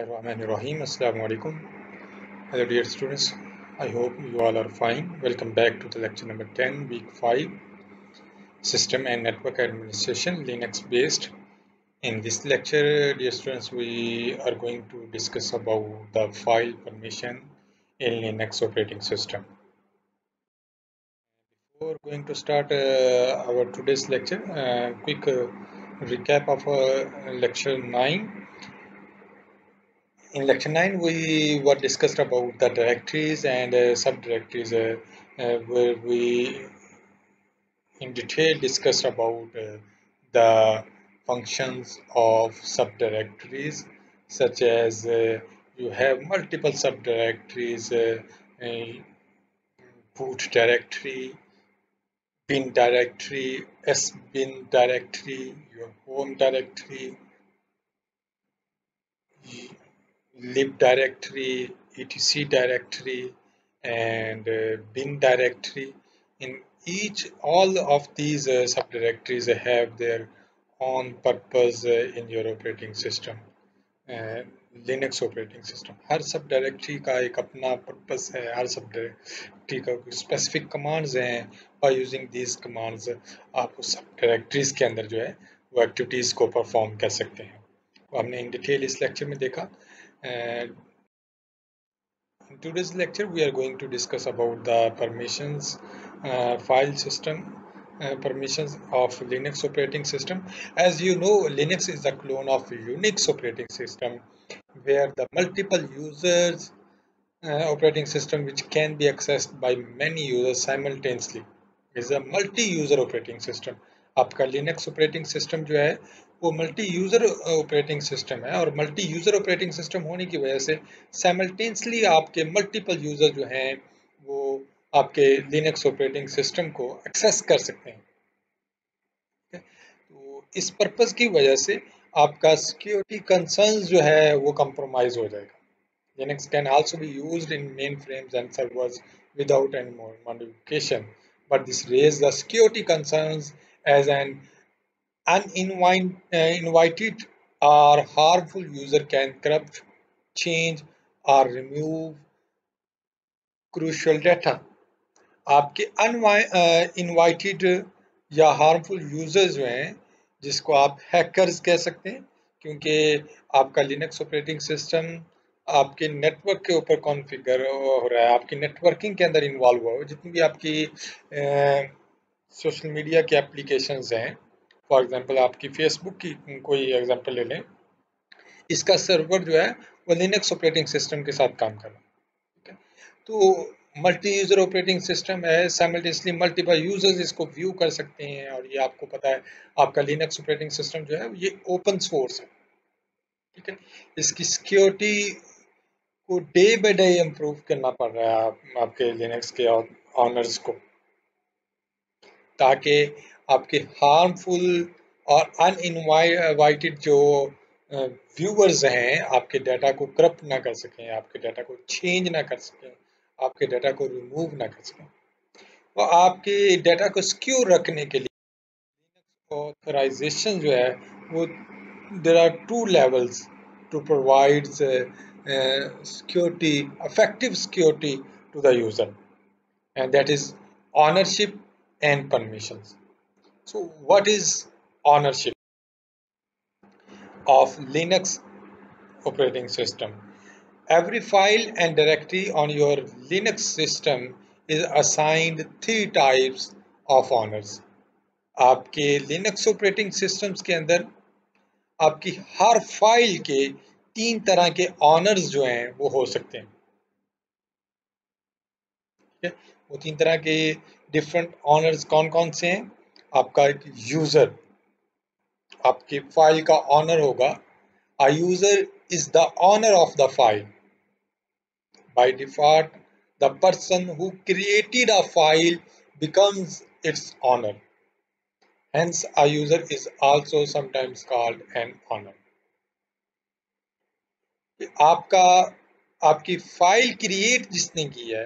Rahim. Assalamu alaikum. Hello dear students. I hope you all are fine. Welcome back to the lecture number 10, week 5, System and Network Administration, Linux based. In this lecture, dear students, we are going to discuss about the file permission in Linux operating system. Before going to start uh, our today's lecture, uh, quick uh, recap of uh, lecture 9 in lecture 9 we were discussed about the directories and uh, subdirectories uh, uh, where we in detail discussed about uh, the functions of subdirectories such as uh, you have multiple subdirectories uh, boot directory bin directory sbin directory your home directory lib directory, etc directory, and uh, bin directory. In each, all of these uh, subdirectories have their own purpose uh, in your operating system. Linux operating system हर सब directory का एक अपना purpose है हर सब directory का specific commands हैं by using these commands आप उस सब डायरेक्टरीज के अंदर जो है वो एक्टिविटीज़ को परफॉर्म कर सकते हैं वो हमने इन डिटेल इस लेक्चर में देखा and in today's lecture we are going to discuss about the permissions uh, file system uh, permissions of Linux operating system as you know Linux is a clone of Unix operating system where the multiple users uh, operating system which can be accessed by many users simultaneously is a multi-user operating system आपका Linux operating system जो है वो multi user operating system है और multi user operating system होने की वजह से साइमल्टेनियसली आपके मल्टीपल यूज़र जो हैं वो आपके लिनक्स ऑपरेटिंग सिस्टम को एक्सेस कर सकते हैं। तो इस पर्पज़ की वजह से आपका सिक्योरिटी कंसर्न जो है वो कंप्रोमाइज हो जाएगा। Linux can also be used in mainframes and servers without any modification, but this raises the security concerns as an uninvited or harmful user can corrupt, change or remove crucial data. आपके uninvited या harmful users जो हैं जिसको आप hackers कह सकते हैं क्योंकि आपका लिनक्स ऑपरेटिंग सिस्टम आपके नेटवर्क के ऊपर कॉन्फ़िगर हो रहा है आपकी नेटवर्किंग के अंदर इन्वॉल्व है जितनी भी आपकी सोशल मीडिया के एप्लीकेशंस हैं फॉर एग्जांपल आपकी फेसबुक की कोई एग्जांपल ले लें। इसका सर्वर जो है वो लिनक्स ऑपरेटिंग सिस्टम के साथ काम कर रहा है तो मल्टी यूज़र ऑपरेटिंग सिस्टम है साइमल्टेनियसली मल्टीपल यूज़र्स इसको व्यू कर सकते हैं और ये आपको पता है आपका लिनक्स ऑपरेटिंग सिस्टम जो है ये ओपन सोर्स है ठीक है? इसकी सिक्योरिटी को डे बाय डे इम्प्रूव करना पड़ रहा है आप, आपके लिनक्स के ऑनर्स को ताकि आपके हार्मफुल और अनइनवाइटेड जो व्यूअर्स हैं, आपके डाटा को करप्ट ना कर सकें, आपके डाटा को चेंज ना कर सकें, आपके डाटा को रिमूव ना कर सकें। और आपके डाटा को सिक्योर रखने के लिए ऑथराइजेशन जो है, वो there are two levels to provide security effective security to the user, and that is ownership and permissions So what is ownership of Linux operating system? Every file and directory on your Linux system is assigned three types of owners. आपके Linux operating systems के अंदर आपकी हर file के तीन तरह के honours जो हैं वो हो सकते हैं वो तीन तरह के डिफरेंट ऑनर्स कौन कौन से हैं आपका एक यूज़र आपकी फ़ाइल का ऑनर होगा। A user is the owner of the file by default the person who created a file becomes its owner hence a user is also sometimes called an owner आपका, आपकी file create जिसने की है,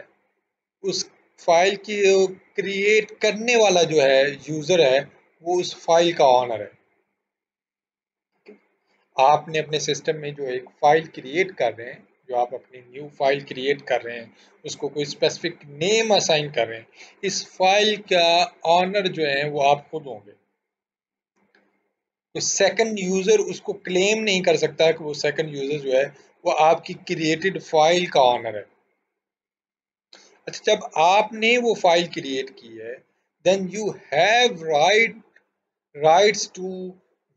उस file की create करने वाला जो है यूज़र है, वो उस फ़ाइल का ऑनर है। आपने अपने सिस्टम में जो एक फ़ाइल क्रिएट कर रहे हैं, जो आप अपनी न्यू फ़ाइल क्रिएट कर रहे हैं, उसको कोई स्पेसिफिक नेम असाइन कर रहे हैं, इस फ़ाइल का ऑनर जो है, वो आप खुद होंगे। तो सेकंड यूज़र उसको क्लेम नहीं कर सकता कि वो सेकंड यूज़र जो है, वो आपकी क्रिएटेड फ़ाइल का ऑनर है। अच्छा जब आपने वो फ़ाइल क्रिएट की है then you have right rights to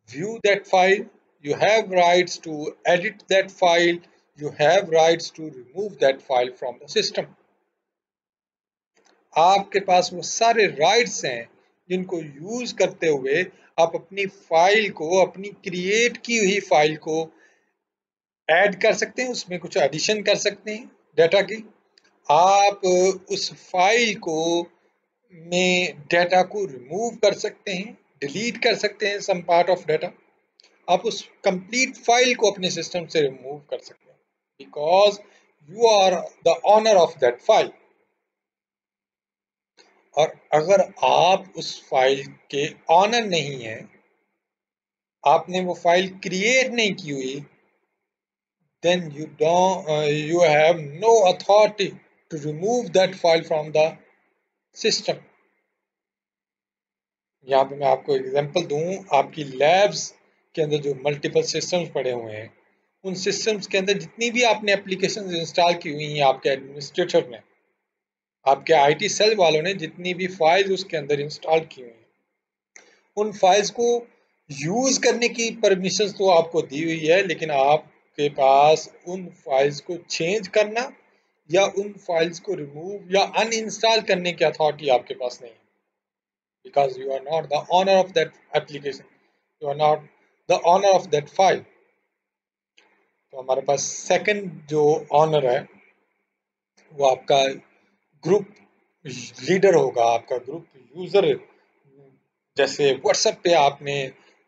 view that file you have rights to edit that file, you have rights to remove that file from the system. आपके पास वो सारे राइट्स हैं, जिनको यूज़ करते हुए आप अपनी फ़ाइल को, अपनी क्रिएट की हुई फ़ाइल को ऐड कर सकते हैं, उसमें कुछ एडिशन कर सकते हैं डाटा की। आप उस फ़ाइल को में डाटा को रिमूव कर सकते हैं डिलीट कर सकते हैं सम पार्ट ऑफ़ डाटा आप उस कंप्लीट फ़ाइल को अपने सिस्टम से रिमूव कर सकते हैं because you are the owner of that file और अगर आप उस फ़ाइल के ऑनर नहीं हैं, आपने वो फ़ाइल क्रिएट नहीं की हुई then you don't you have no authority to remove that file from the system यहाँ पे मैं आपको एग्जांपल दूँ, आपकी लैब्स के अंदर जो मल्टीपल सिस्टम्स पड़े हुए हैं, उन सिस्टम्स के अंदर जितनी भी आपने एप्लीकेशन इंस्टॉल की हुई हैं आपके एडमिनिस्ट्रेटर ने आपके आईटी सेल वालों ने जितनी भी फाइल्स उसके अंदर इंस्टॉल की हुई हैं, उन फाइल्स को यूज़ करने की परमिशन तो आपको दी हुई है, लेकिन आपके पास उन फाइल्स को चेंज करना या उन फाइल्स को रिमूव या अनइंस्टॉल करने की अथॉरिटी आपके पास नहीं है। Because you are not the owner of that application you are not the owner of that file तो हमारे पास सेकंड जो ऑनर है, वो आपका ग्रुप लीडर होगा, आपका ग्रुप यूज़र जैसे व्हाट्सएप पे आपने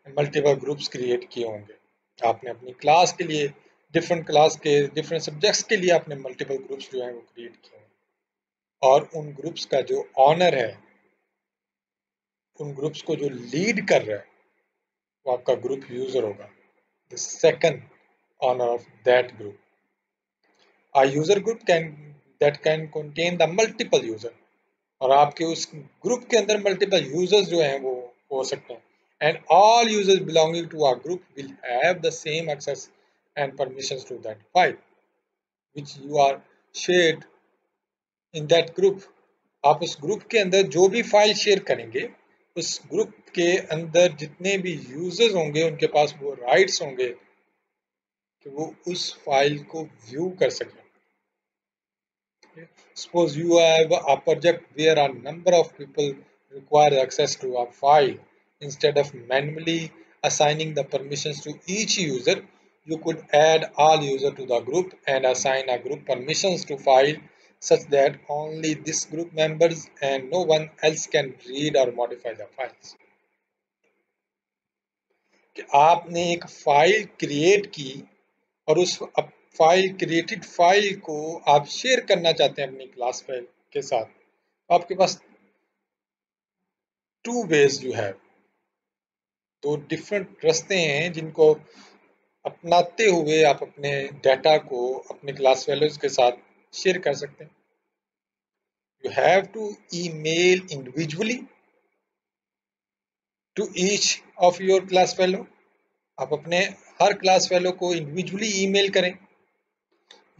मल्टीपल ग्रुप्स क्रिएट किए होंगे। आपने अपनी क्लास के लिए डिफरेंट क्लास के डिफरेंट सब्जेक्ट्स के लिए आपने मल्टीपल ग्रुप्स जो हैं वो क्रिएट किए होंगे और उन ग्रुप्स का जो ऑनर है, उन ग्रुप्स को जो लीड कर रहा है, वो आपका ग्रुप यूज़र होगा। The second owner of that group a user group can that can contain the multiple user और आपके उस ग्रुप के अंदर मल्टीपल यूज़र्स जो हैं वो हो सकते हैं। And all users belonging to our group will have the same access and permissions to that file which you are shared in that group आप उस ग्रुप के अंदर जो भी फ़ाइल शेयर करेंगे उस ग्रुप के अंदर जितने भी यूज़र्स होंगे उनके पास वो राइट्स होंगे कि वो उस फ़ाइल को व्यू कर सकें suppose you have a project where a number of people require access to a file instead of manually assigning the permissions to each user you could add all user to the group and assign a group permissions to file such that only this group members and no one else can read or modify the files. कि आपने एक file create की और उस file created file को आप share करना चाहते हैं अपनी क्लास फ़ाइल के साथ आपके पास टू वेज यू हैव दो डिफरेंट रास्ते हैं जिनको अपनाते हुए आप अपने डाटा को अपने क्लास वैल्यूज़ के साथ शेयर कर सकते हैं। You have to email individually to each of your class fellow आप अपने हर क्लास फेलो को इंडिविजुअली ईमेल करें।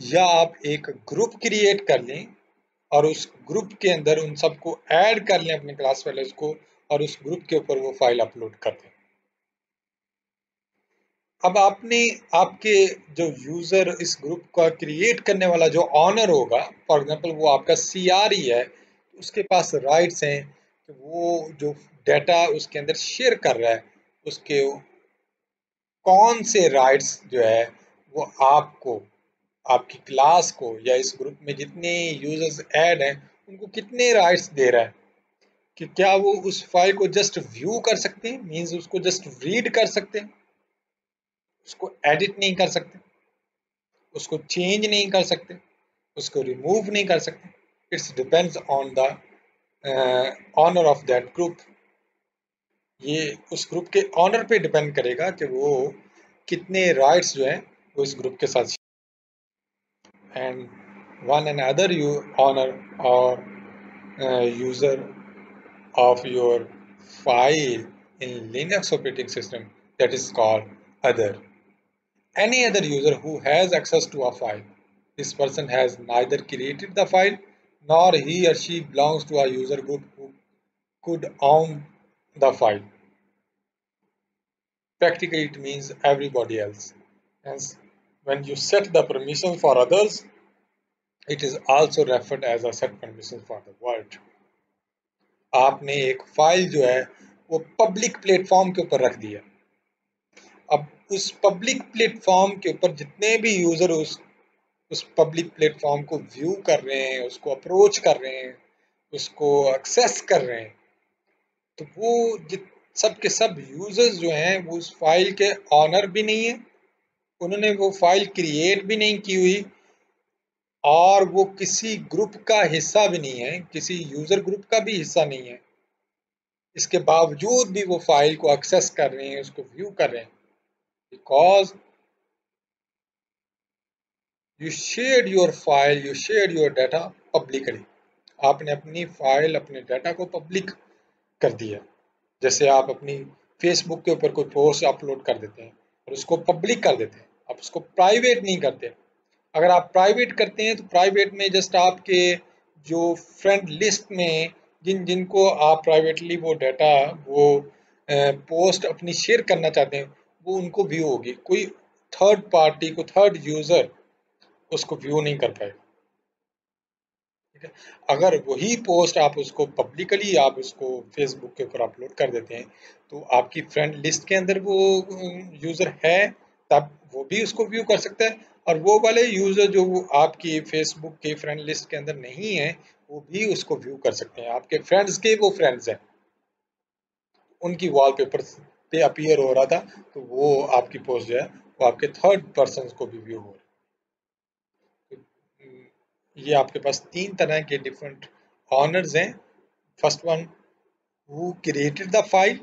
या आप एक ग्रुप क्रिएट कर लें और उस ग्रुप के अंदर उन सबको ऐड कर लें अपने क्लास फेलोज को और उस ग्रुप के ऊपर वो फ़ाइल अपलोड कर दें। अब आपने आपके जो यूज़र इस ग्रुप का क्रिएट करने वाला जो ऑनर होगा फॉर एग्जांपल वो आपका सी आर ई है, उसके पास राइट्स हैं कि वो जो डाटा उसके अंदर शेयर कर रहा है, उसके कौन से राइट्स जो है, वो आपको, आपकी क्लास को या इस ग्रुप में जितने यूज़र्स ऐड हैं, उनको कितने राइट्स दे रहा है? कि क्या वो उस फ़ाइल को जस्ट व्यू कर सकते हैं? मीन्स उसको जस्ट रीड कर सकते हैं? उसको एडिट नहीं कर सकते, उसको चेंज नहीं कर सकते, उसको रिमूव नहीं कर सकते। It's depends on the owner of that group ये उस ग्रुप के ऑनर पे डिपेंड करेगा कि वो कितने राइट्स जो हैं वो इस ग्रुप के साथ and one and other you owner और user of your file in Linux operating system that is called other. Any other user who has access to a file. This person has neither created the file nor he or she belongs to a user group who could own the file. Practically it means everybody else. Hence, when you set the permission for others, it is also referred as a set permission for the world. आपने एक file जो है वो public platform के ऊपर रख दिया अब उस पब्लिक प्लेटफॉर्म के ऊपर जितने भी यूज़र उस उस पब्लिक प्लेटफॉर्म को व्यू कर रहे हैं, उसको अप्रोच कर रहे हैं, उसको एक्सेस कर रहे हैं तो वो जित, सब के सब यूज़र्स जो हैं, वो उस फ़ाइल के ऑनर भी नहीं है, उन्होंने वो फ़ाइल क्रिएट भी नहीं की हुई और वो किसी ग्रुप का हिस्सा भी नहीं है, किसी यूज़र ग्रुप का भी हिस्सा नहीं है। इसके बावजूद भी वो फ़ाइल को एक्सेस कर रहे हैं, उसको व्यू कर रहे हैं। Because you share your file you share your data publicly आपने अपनी फ़ाइल अपने डाटा को पब्लिक कर दिया। जैसे आप अपनी फेसबुक के ऊपर कोई पोस्ट अपलोड कर देते हैं और उसको पब्लिक कर देते हैं। आप उसको प्राइवेट नहीं करते। अगर आप प्राइवेट करते हैं तो प्राइवेट में जस्ट आपके जो फ्रेंड लिस्ट में जिन, जिनको आप प्राइवेटली वो डाटा वो पोस्ट अपनी शेयर करना चाहते हैं वो उनको व्यू होगी। कोई थर्ड पार्टी को थर्ड यूज़र उसको व्यू नहीं कर पाएगा। ठीक है? अगर वही पोस्ट आप उसको पब्लिकली आप उसको फेसबुक के ऊपर अपलोड कर देते हैं तो आपकी फ्रेंड लिस्ट के अंदर वो यूज़र है, तब वो भी उसको व्यू कर सकता है। और वो वाले यूज़र जो आपकी फेसबुक के फ्रेंड लिस्ट के अंदर नहीं है, वो भी उसको व्यू कर सकते हैं। आपके फ्रेंड्स के वो फ्रेंड्स हैं। उनकी वॉलपेपर पे अपीयर हो रहा था तो वो आपकी पोस्ट जो है, वो आपके थर्ड पर्सन को भी व्यू हो रहा तो ये आपके पास तीन तरह के डिफरेंट ऑनर्स हैं। First one who created the file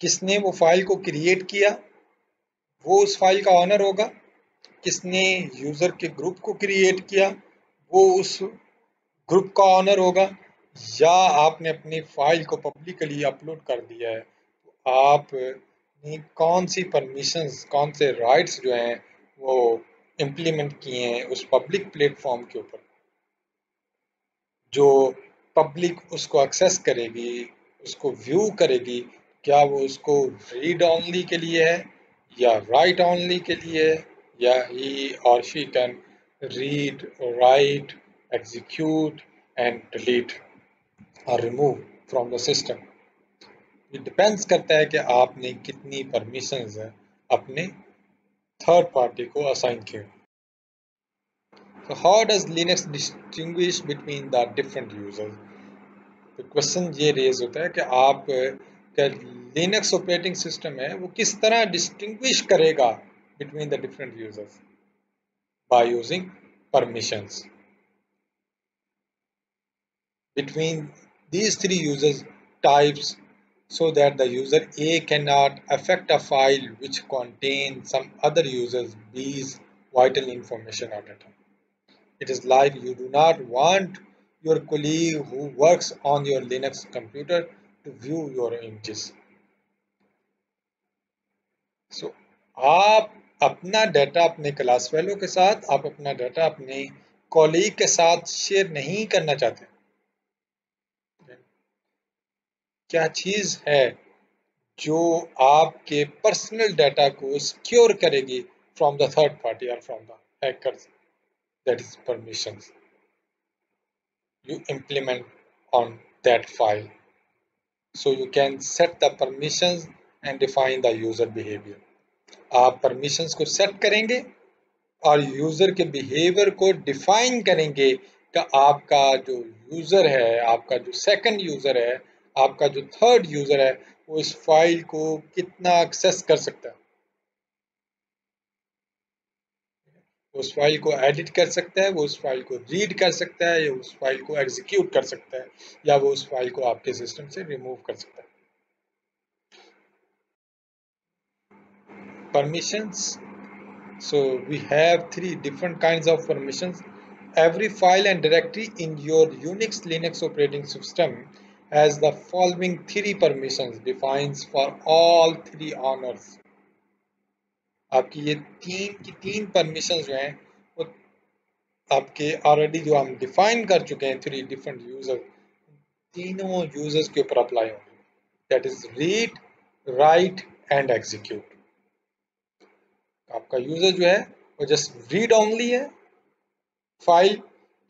किसने वो फ़ाइल को क्रिएट किया? वो उस फ़ाइल का ऑनर होगा। किसने यूज़र के ग्रुप को क्रिएट किया? वो उस ग्रुप का ऑनर होगा। या आपने अपनी फ़ाइल को पब्लिकली अपलोड कर दिया है तो आप कौन सी परमिशंस कौन से राइट्स जो हैं, वो इम्प्लीमेंट किए हैं उस पब्लिक प्लेटफॉर्म के ऊपर? जो पब्लिक उसको एक्सेस करेगी, उसको व्यू करेगी, क्या वो उसको रीड ऑनली के लिए है, या राइट ऑनली के लिए है, या he or she can read write execute and delete और रिमूव फ्रॉम द सिस्टम ये डिपेंड्स करता है कि आपने कितनी परमिशंस अपने थर्ड पार्टी को असाइन किए। So how does Linux distinguish between the different users? तो क्वेश्चन ये रेज होता है कि आप लिनक्स ऑपरेटिंग सिस्टम है, वो किस तरह डिस्टिंग्विश करेगा between the different users by using permissions between these three users types so that the user A cannot affect a file which contains some other users B's vital information or data. It is like you do not want your colleague who works on your Linux computer to view your images. So so, आप अपना data अपने class fellow के साथ आप अपना data अपने colleague के साथ शेयर नहीं करना चाहते क्या चीज़ है जो आपके पर्सनल डाटा को सिक्योर करेगी फ्रॉम द थर्ड पार्टी और from the hackers that is permission you implement on that file. So you can set the permissions and define the user behavior. आप परमिशंस को सेट करेंगे और user के behaviour को define करेंगे कि आपका जो यूज़र है, आपका जो सेकंड यूज़र है आपका जो थर्ड यूज़र है, वो इस फ़ाइल को कितना एक्सेस कर सकता है? उस फ़ाइल को एडिट कर सकता है, वो उस फ़ाइल को रीड कर सकता है, या उस फ़ाइल को एग्जीक्यूट कर सकता है, या वो उस फ़ाइल को आपके सिस्टम से रिमूव कर सकता है? Permissions? So, we have three different kinds of permissions. Every file and directory in your unix linux operating system has the following three permissions defines for all three owners आपकी ये तीन की तीन permission जो हैं, वो आपके ऑलरेडी जो हम डिफाइन कर चुके हैं थ्री डिफरेंट यूज़र तीनों यूज़र्स के ऊपर अप्लाई होंगे। That is read write and execute आपका यूज़र जो है, वो जस्ट रीड ओनली है। फ़ाइल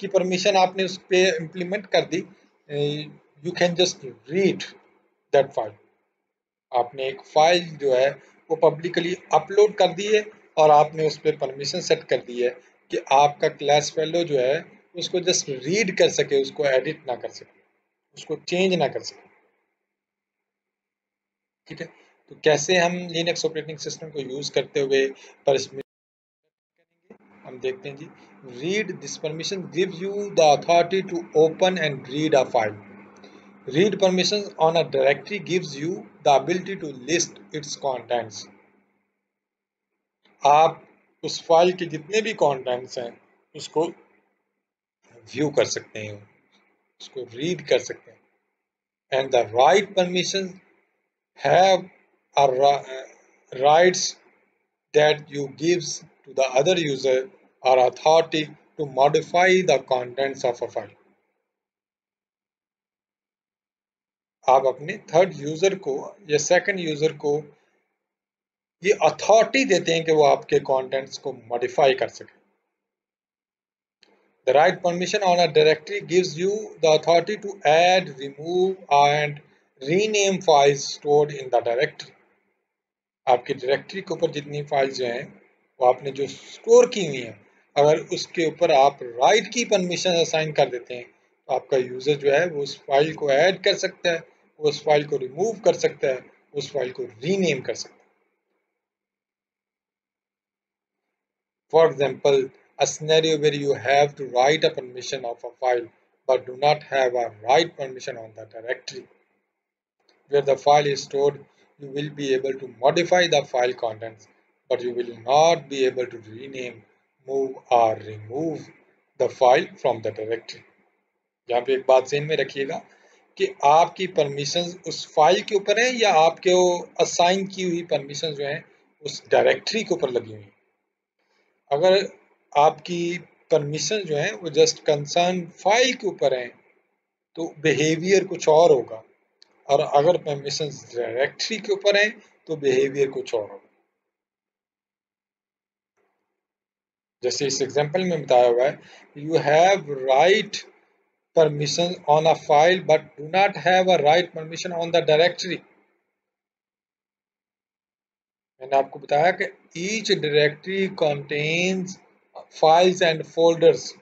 की परमिशन आपने उस पर इम्प्लीमेंट कर दी। You can just read that file आपने एक फ़ाइल जो है, वो पब्लिकली अपलोड कर दी है और आपने उस पर परमिशन सेट कर दी है कि आपका क्लास फेलो जो है, उसको जस्ट रीड कर सके, उसको एडिट ना कर सके, उसको चेंज ना कर सके। ठीक है? तो कैसे हम लिनक्स ऑपरेटिंग सिस्टम को यूज़ करते हुए हम देखते हैं जी। Read this permission give you the authority to open and read a file read permission on a directory gives you the ability to list its contents आप उस फाइल के जितने भी कंटेंट्स हैं उसको व्यू कर सकते हैं उसको रीड कर सकते हैं and the write permission have rights that you gives to the other user और authority to modify the contents of a file आप अपने थर्ड यूज़र को या सेकंड यूज़र को ये अथॉरिटी देते हैं कि वो आपके कंटेंट्स को मॉडिफाई कर सके The right permission on a directory gives you the authority to add, remove and rename files stored in the directory. आपकी डायरेक्टरी के ऊपर जितनी फाइल्स हैं वो आपने जो स्टोर की हुई हैं अगर उसके ऊपर आप राइट की परमिशन असाइन कर देते हैं तो आपका यूज़र जो है वो उस फ़ाइल को ऐड कर सकता है उस फ़ाइल को रिमूव कर सकता है, उस फ़ाइल को रीनेम कर सकता है। For example scenario where you have to write a permission of a file but do not have write permission on the directory where the file is stored you will be able to modify the file contents but you will not be able to rename move or remove the file from the directory यहाँ पे एक बात जेन में रखिएगा कि आपकी permissions उस file के ऊपर है या आपके वो असाइन की हुई परमिशन जो हैं, उस डायरेक्टरी के ऊपर लगी हुई अगर आपकी परमिशन जो है, वो जस्ट कंसर्न फ़ाइल के ऊपर है तो बिहेवियर कुछ और होगा। और अगर परमिशन डायरेक्टरी के ऊपर है तो बिहेवियर कुछ और होगा। जैसे इस एग्जांपल में बताया हुआ है you have write permission on a file but do not have a write permission on the directory मैंने आपको बताया कि each directory contains files and folders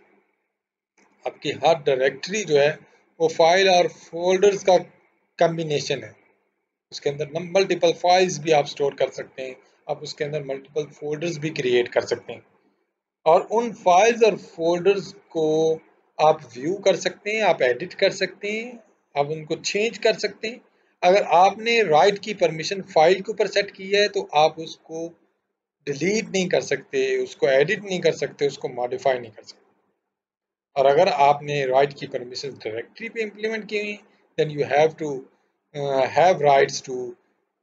आपकी हर डायरेक्टरी जो है, वो फ़ाइल और फोल्डर्स का कम्बिनेशन है। उसके अंदर मल्टीपल फाइल्स भी आप स्टोर कर सकते हैं। आप उसके अंदर मल्टीपल फोल्डर्स भी क्रिएट कर सकते हैं। और उन फाइल्स और फोल्डर्स को आप व्यू कर सकते हैं आप एडिट कर सकते हैं आप उनको चेंज कर सकते हैं अगर आपने राइट की परमिशन फ़ाइल के ऊपर सेट की है तो आप उसको डिलीट नहीं कर सकते उसको एडिट नहीं कर सकते उसको मॉडिफाई नहीं कर सकते और अगर आपने राइट की परमिशन डायरेक्टरी पे इम्प्लीमेंट की हुई then you have to have rights to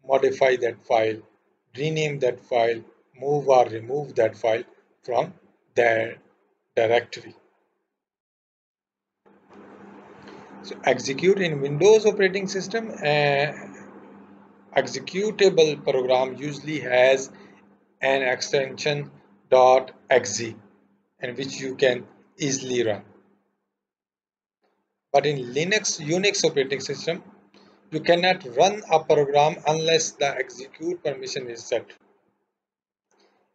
modify that file, rename that file, move or remove that file from their directory. So execute in Windows operating system, uh, executable program usually has an extension .exe and which you can easily run. But in Linux, Unix operating system, you cannot run a program unless the execute permission is set.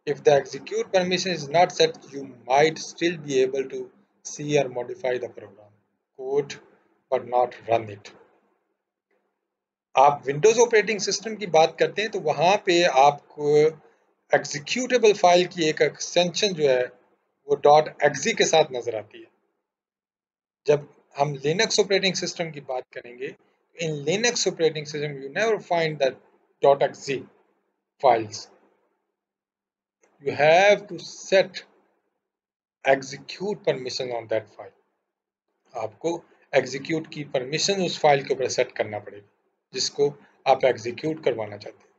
If the execute permission is not set, you might still be able to see or modify the program code but not run it. आप Windows operating system की बात करते हैं तो वहाँ पे आपको executable file की एक एक्सटेंशन जो है, वो डॉट एक्जी के साथ नज़र आती है। जब हम लिनक्स ऑपरेटिंग सिस्टम की बात करेंगे in Linux operating system you never find that dot exe files you have to set execute permission on that file. आपको execute की परमिशन उस फ़ाइल के ऊपर सेट करना पड़ेगा, जिसको आप एग्जीक्यूट करवाना चाहते हैं,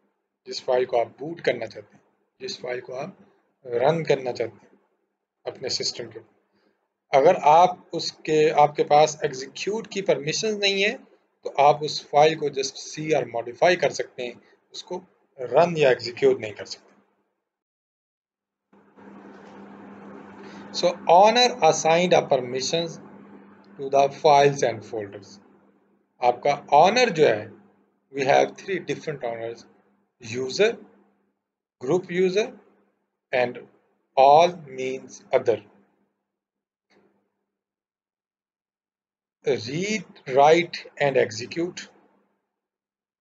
जिस फ़ाइल को आप बूट करना चाहते हैं, जिस फ़ाइल को आप रन करना चाहते हैं अपने सिस्टम के अगर आप उसके, आपके पास एग्जीक्यूट की परमिशन नहीं है तो आप उस फ़ाइल को जस्ट सी और मॉडिफाई कर सकते हैं, उसको रन या एग्जीक्यूट नहीं कर सकते। So honor assigned a permissions to the files and folders आपका ऑनर जो है we have three different owners user group user and all means other read write and execute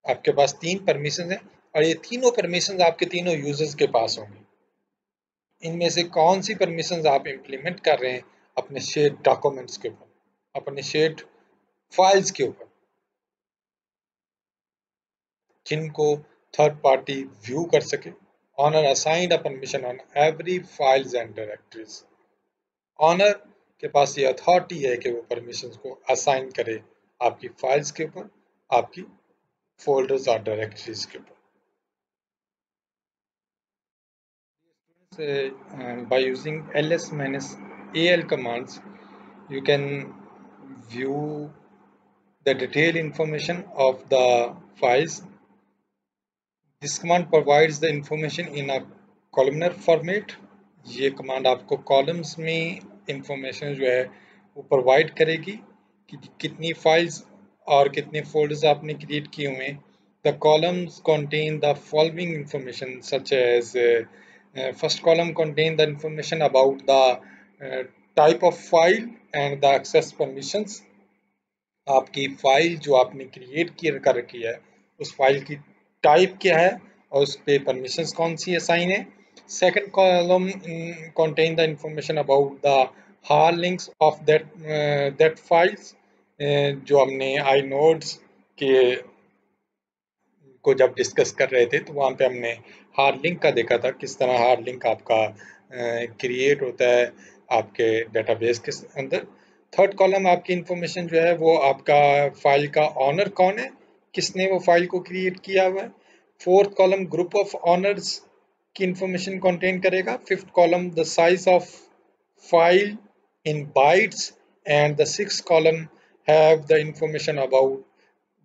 आपके पास तीन परमिशन है, और ये तीनों परमिशन आपके तीनों यूज़र्स के पास होंगे। इनमें से कौन सी परमिशन आप इम्प्लीमेंट कर रहे हैं, अपने शेयर डॉक्यूमेंट्स के ऊपर? अपने शेड फाइल्स के ऊपर जिनको थर्ड पार्टी व्यू कर सके owner assigned a permission on every files and directories owner के पास ये अथॉरिटी है कि वो परमिशन को असाइन करे आपकी फाइल्स के ऊपर आपकी फोल्डर्स और डायरेक्टरीज के ऊपर. Uh, by using ls minus al commands you can view the detailed information of the files this command provides the information in a columnar format ये कमांड आपको कॉलम्स में इंफॉर्मेशन जो है वो प्रोवाइड करेगी कि कितनी फाइल्स और कितने फोल्डर्स आपने क्रिएट किए हुए हैं the columns contain the following information such as uh, Uh, first column contain the information about the uh, type of file and the access permissions आपकी फ़ाइल जो आपने क्रिएट कर रखी है उस फ़ाइल की टाइप क्या है और उस पर परमिशंस कौन सी असाइन है? Second column information about the hard links of that uh, that files. Uh, जो हमने आई नोड्स के को जब डिस्कस कर रहे थे तो वहाँ पे हमने हार्ड लिंक का देखा था किस तरह हार्ड लिंक आपका क्रिएट होता है आपके डेटाबेस के अंदर। थर्ड कॉलम आपकी इंफॉर्मेशन जो है वो आपका फ़ाइल का ऑनर कौन है? किसने वो फ़ाइल को क्रिएट किया हुआ है? Fourth column group of owners की इंफॉर्मेशन कंटेन करेगा। Fifth column the size of file in bytes and the six column have the information about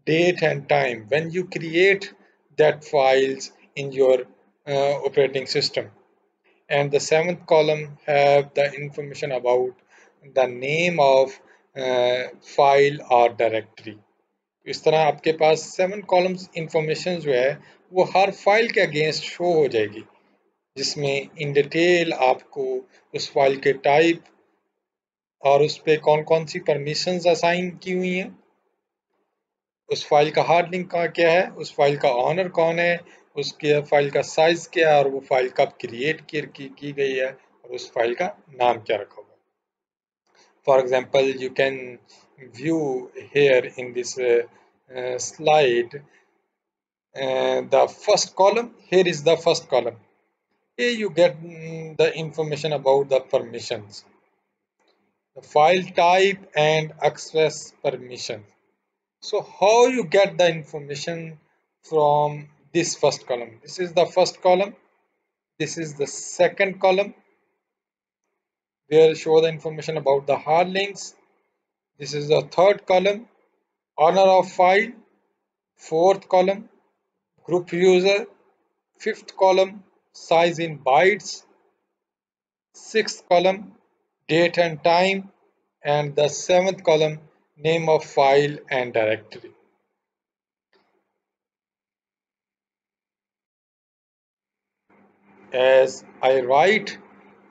date and time. When create that files in your uh, operating system. And the seventh column have the information about the name of file or directory. इस तरह आपके पास seven columns information जो है, वो हर file के against show हो जाएगी, जिसमें इन डिटेल आपको उस फ़ाइल के टाइप और उस पर कौन कौन सी परमिशंस असाइन की हुई हैं, उस फ़ाइल का हार्ड लिंक क्या है, उस फ़ाइल का ऑनर कौन है उसके फ़ाइल का साइज़ क्या है और वो फ़ाइल कब क्रिएट की, की गई है और उस फ़ाइल का नाम क्या रखा हुआ for example you can view here in this slide the first column here is the first column a you get the information about the permission file type and express permission so how you get the information from this first column? This is the first column. This is the second column. Where show the information about the hard links. This is the third column, owner of file, fourth column, group user, fifth column, size in bytes, sixth column, date and time, and the seventh column, name of file and directory. As I write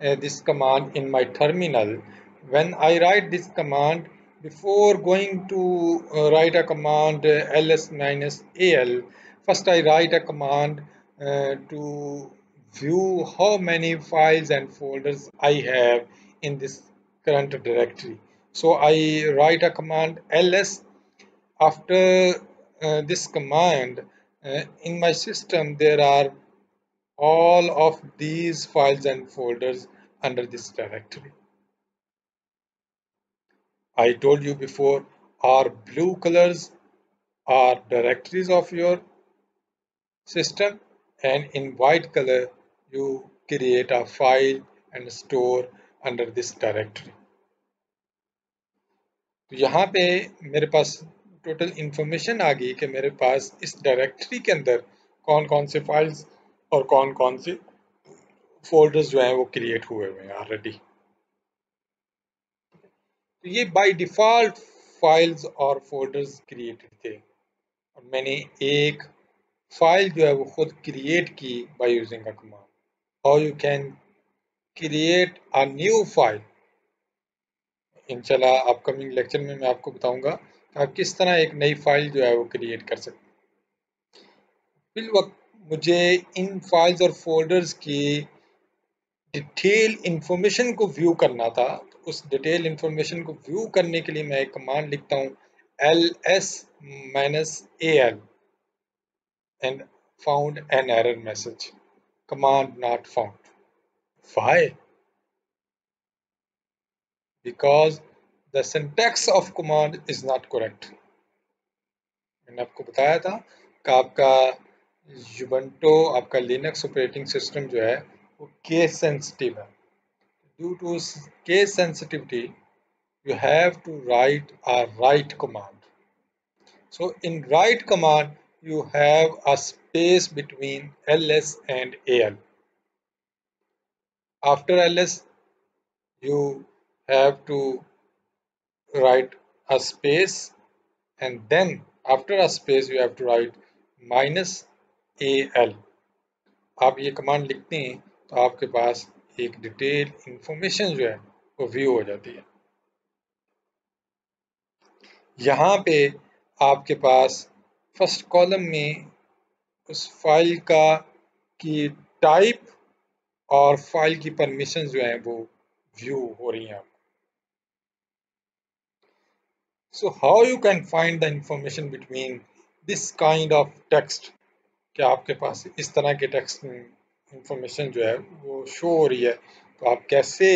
uh, this command in my terminal, when I write this command, before going to uh, write a command uh, ls minus al, first I write a command uh, to view how many files and folders I have in this current directory. So I write a command ls. After uh, this command uh, in my system there are all of these files and folders under this directory. I told you before our blue colors are directories of your system and in white color you create a file and store under this directory. तो यहाँ पे मेरे पास total information आ गई कि मेरे पास इस directory के अंदर कौन कौन से फाइल्स और कौन कौन से फोल्डर्स जो हैं वो क्रिएट हुए हुए हैं ऑलरेडी तो ये बाय डिफ़ॉल्ट फाइल्स और फोल्डर्स क्रिएटेड थे। और मैंने एक फ़ाइल जो है वो खुद क्रिएट की बाय यूजिंग अ कमांड और you can create a new file इंशाल्लाह अपकमिंग लेक्चर में मैं आपको बताऊँगा कि आप किस तरह एक नई फ़ाइल जो है वो क्रिएट कर सकते फिल वक्त मुझे इन फाइल्स और फोल्डर्स की डिटेल इंफॉर्मेशन को व्यू करना था। तो उस डिटेल इंफॉर्मेशन को व्यू करने के लिए मैं एक कमांड लिखता हूँ L S minus A L and found an error message command not found why because the syntax of command is not correct. मैंने आपको बताया था कि आपका यूबंटो आपका लिनक्स ऑपरेटिंग सिस्टम जो है वो केस सेंसिटिव है due to case sensitivity you have to write a write command. So in write command, you have a space between ls and al. After ls, you have to write a space and then after a space you have to write minus al आप ये command लिखते हैं तो आपके पास एक detail information जो है, वो व्यू हो जाती है। यहाँ पे आपके पास फ़र्स्ट कॉलम में उस फ़ाइल का की टाइप और फ़ाइल की परमिशन जो है, वो व्यू हो रही हैं so how you can find the information between this kind of text? कि आपके पास इस तरह के टेक्स्ट इंफॉर्मेशन जो है, वो शो हो रही है तो आप कैसे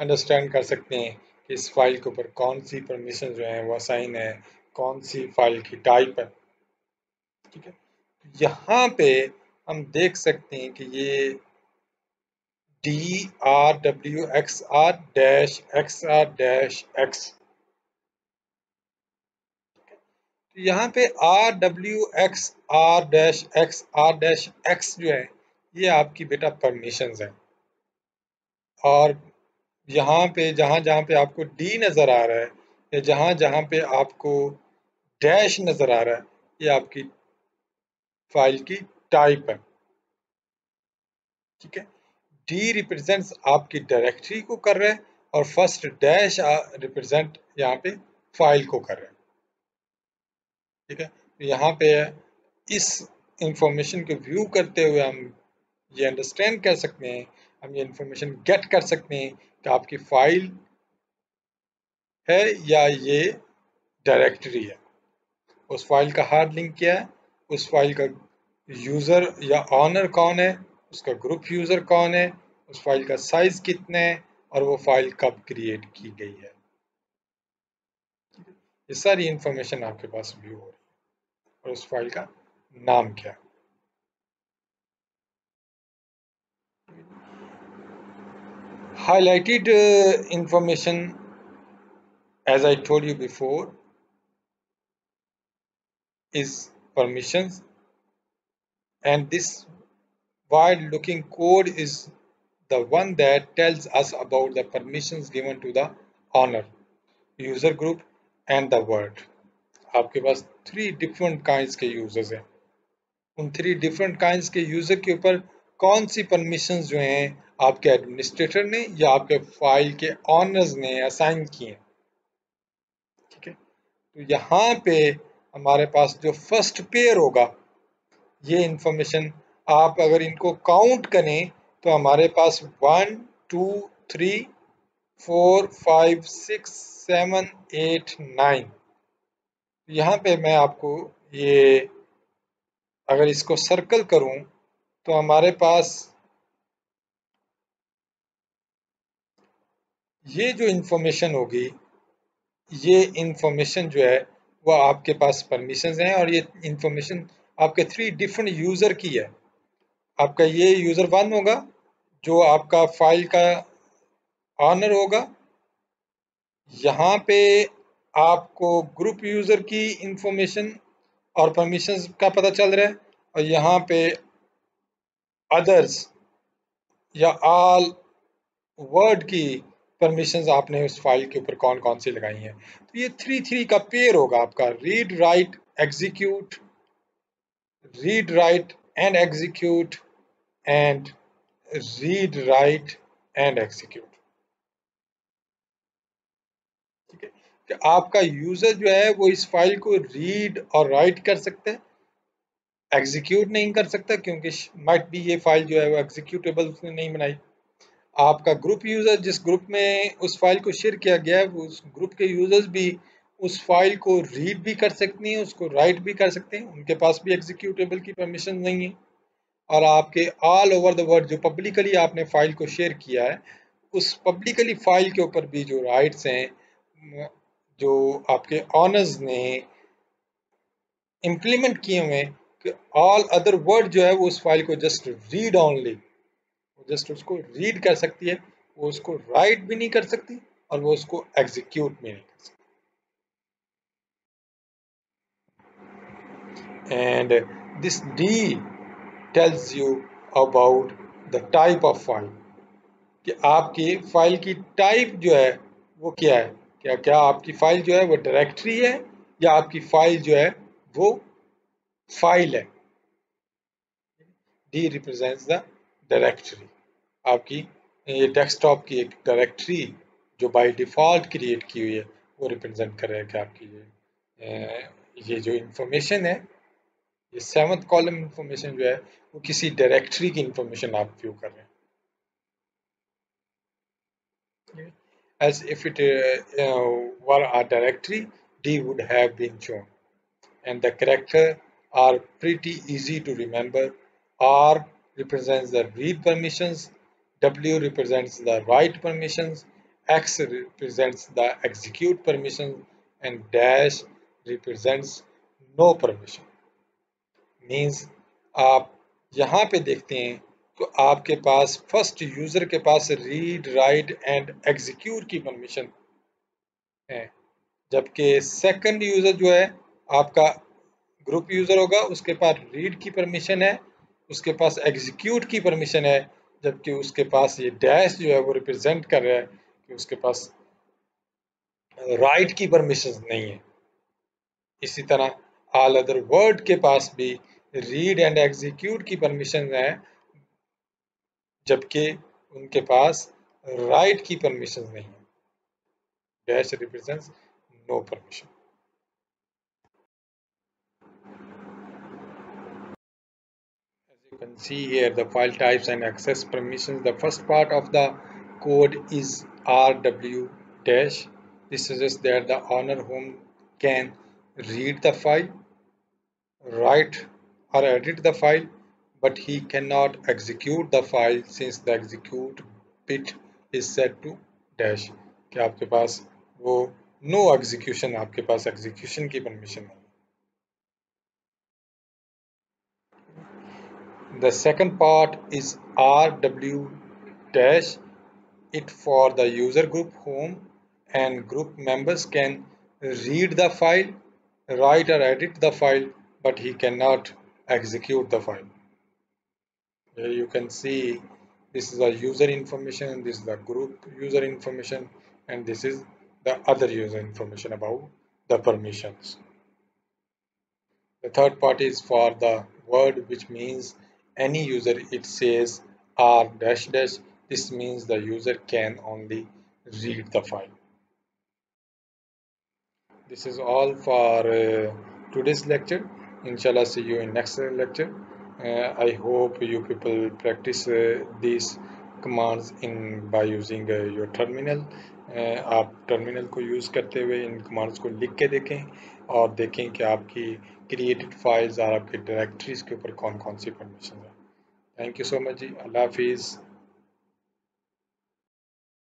अंडरस्टैंड कर सकते हैं कि इस फ़ाइल के ऊपर कौन सी परमिशन जो है, वो असाइन है, कौन सी फ़ाइल की टाइप है? ठीक है? यहाँ पे हम देख सकते हैं कि ये D R W X R dash X R dash X तो यहाँ पे R W X R dash X R dash X जो है, ये आपकी बेटा परमिशन है। और यहाँ पे, जहाँ जहाँ पे आपको डी नज़र आ रहा है, या जहाँ जहाँ पे आपको डैश नज़र आ रहा है, ये आपकी फ़ाइल की टाइप है। ठीक है? डी रिप्रेजेंट्स आपकी डायरेक्टरी को कर रहा है, और फ़र्स्ट डैश रिप्रेजेंट यहाँ पे फ़ाइल को कर रहा है। ठीक है? यहाँ पे इस इंफॉर्मेशन को व्यू करते हुए हम ये अंडरस्टैंड कर सकते हैं, हम ये इंफॉर्मेशन गेट कर सकते हैं कि आपकी फ़ाइल है या ये डायरेक्टरी है। उस फ़ाइल का हार्ड लिंक क्या है? उस फ़ाइल का यूज़र या ऑनर कौन है? उसका ग्रुप यूज़र कौन है? उस फ़ाइल का साइज़ कितना है? और वो फ़ाइल कब क्रिएट की गई है? ये सारी इंफॉर्मेशन आपके पास व्यू हो रही है। और उस फाइल का नाम क्या है highlighted uh, information as I told you before is permissions and this wide looking code is the one that tells us about the permissions given to the owner user group and the word आपके पास three different kinds के users हैं। उन three different kinds के user के ऊपर कौन सी परमिशन जो हैं आपके एडमिनिस्ट्रेटर ने या आपके फ़ाइल के ऑनर्स ने असाइन किए हैं? ठीक है? तो यहाँ पे हमारे पास जो फ़र्स्ट पेयर होगा, ये इंफॉर्मेशन आप अगर इनको काउंट करें तो हमारे पास one two three four five six seven eight nine यहाँ पे मैं आपको ये, अगर इसको सर्कल करूँ तो हमारे पास ये जो इन्फॉर्मेशन होगी, ये इन्फॉर्मेशन जो है, वो आपके पास परमिशन हैं और ये इन्फॉर्मेशन आपके थ्री डिफरेंट यूज़र की है। आपका ये यूज़र वन होगा, जो आपका फ़ाइल का ऑनर होगा। यहाँ पे आपको ग्रुप यूज़र की इंफॉर्मेशन और परमिशन का पता चल रहा है और यहाँ पे अदर्स या आल वर्ड की परमिशन आपने उस फ़ाइल के ऊपर कौन कौन सी लगाई हैं। तो ये थ्री थ्री का पेयर होगा आपका। Read write execute read write and execute and read write and execute ठीक है कि आपका यूज़र जो है वो इस फ़ाइल को रीड और राइट कर सकते हैं। एग्जीक्यूट नहीं कर सकता क्योंकि माइट भी ये फ़ाइल जो है वो एग्जीक्यूटेबल उसने नहीं बनाई। आपका ग्रुप यूज़र जिस ग्रुप में उस फ़ाइल को शेयर किया गया है उस ग्रुप के यूज़र्स भी उस फ़ाइल को रीड भी कर सकते हैं, उसको राइट भी कर सकते हैं। उनके पास भी एग्जीक्यूटेबल की परमिशन नहीं है। और आपके ऑल ओवर द वर्ल्ड जो पब्लिकली आपने फ़ाइल को शेयर किया है, उस पब्लिकली फ़ाइल के ऊपर भी जो राइट्स हैं जो आपके ऑनर्स ने इम्प्लीमेंट किए हुए कि ऑल अदर वर्ड जो है वो उस फ़ाइल को जस्ट रीड ऑनली जस्ट उसको रीड कर सकती है, वो उसको राइट भी नहीं कर सकती और वो उसको एग्जीक्यूट भी नहीं कर सकती। And this D tells you about the type of file कि आपकी फ़ाइल की टाइप जो है वो क्या है? क्या क्या आपकी फ़ाइल जो है वो डायरेक्टरी है या आपकी फ़ाइल जो है वो फ़ाइल है? डी रिप्रेजेंट्स द डायरेक्टरी आपकी, ये डेस्कटॉप की एक डायरेक्टरी जो बाय डिफ़ॉल्ट क्रिएट की हुई है, वो रिप्रेजेंट कर रहा है कि आपकी ये ये जो इंफॉर्मेशन है, ये सेवंथ कॉलम इंफॉर्मेशन जो है, वो किसी डायरेक्टरी की इंफॉर्मेशन आप व्यू कर रहे हैं। as if it uh, were a directory D would have been shown and the character are pretty easy to remember R represents the read permissions W represents the write permissions, X represents the execute permission, and dash represents no permission. Means आप यहाँ पे देखते हैं तो आपके पास first user के पास read write and execute की परमिशन है। जबकि सेकंड यूज़र जो है, आपका ग्रुप यूज़र होगा, उसके पास रीड की परमिशन है, उसके पास एग्जीक्यूट की परमिशन है, जबकि उसके पास ये डैश जो है वो रिप्रेजेंट कर रहा है कि उसके पास राइट की परमिशन नहीं है। इसी तरह ऑल अदर वर्ड के पास भी रीड एंड एग्जीक्यूट की परमिशन है जबकि उनके पास राइट की परमिशन नहीं है dash represents no permission you can see here the file types and access permissions the first part of the code is rw dash this suggests that the owner whom can read the file write or edit the file but he cannot execute the file since the execute bit is set to dash कि आपके पास वो no no execution आपके पास execution की permission है The second part is RW dash it for the user group whom and group members can read the file, write or edit the file, but he cannot execute the file. Here you can see this is the user information, this is the group user information, and this is the other user information about the permissions. The third part is for the word which means any user it says r dash dash. This means the user can only read the file. This is all for uh, today's lecture. Inshallah see you in next lecture i hope you people practice uh, these commands in by using uh, your terminal. Uh, आप terminal को use करते हुए इन commands को लिख के देखें और देखें कि आपकी क्रिएटेड फाइल्स और आपके डायरेक्टरीज के ऊपर कौन कौन सी परमिशन है। थैंक यू सो मच जी। अल्लाह हाफिज़।